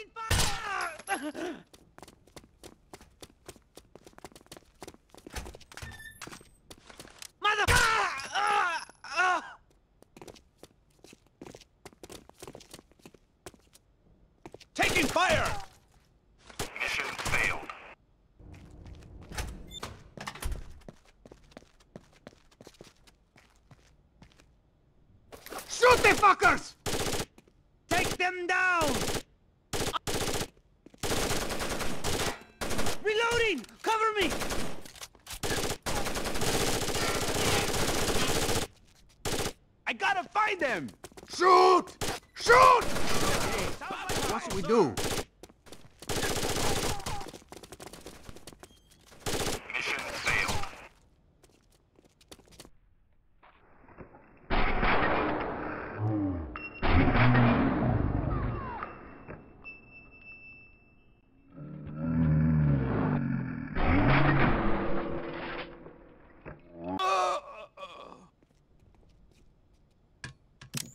Taking fire! Mother... Ah! Ah! Ah! Taking fire! Mission failed. Shoot the fuckers! Take them down! Reloading! Cover me! I gotta find them! Shoot! Shoot! What should we do? Mission failed.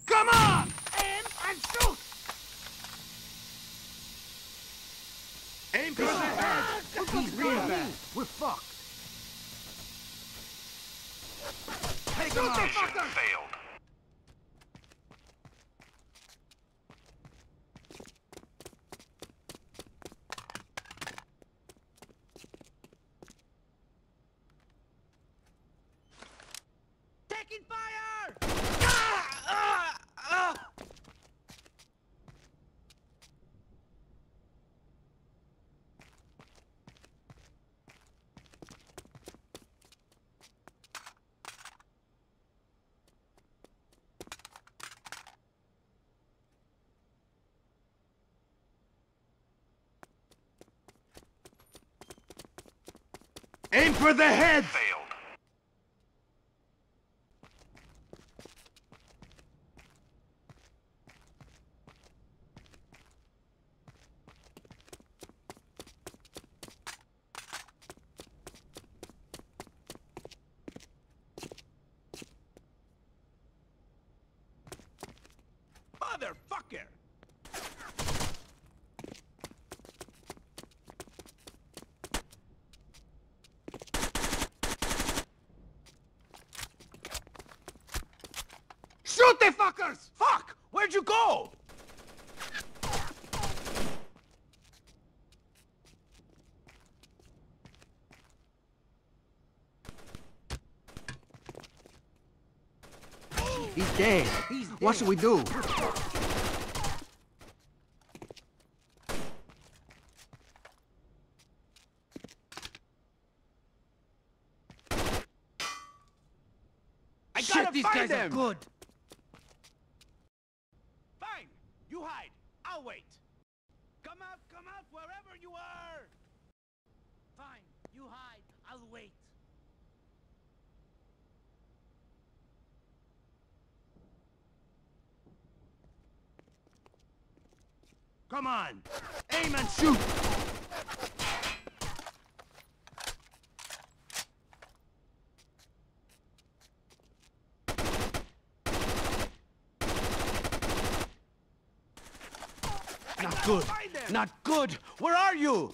Come on! Aim and shoot! Aim for the head! He's real bad. We're fucked. Take! Mission failed. Taking fire! Ah! Ah! Ah! Aim for the head! Failed. Shoot the fuckers! Fuck! Where'd you go? He's dead. He's dead. What should we do? I Shit, gotta these find guys them. are good! Fine. You hide. I'll wait. Come out, come out, wherever you are. Fine, you hide, I'll wait. Come on. Aim and shoot. Not good. Not good. Where are you?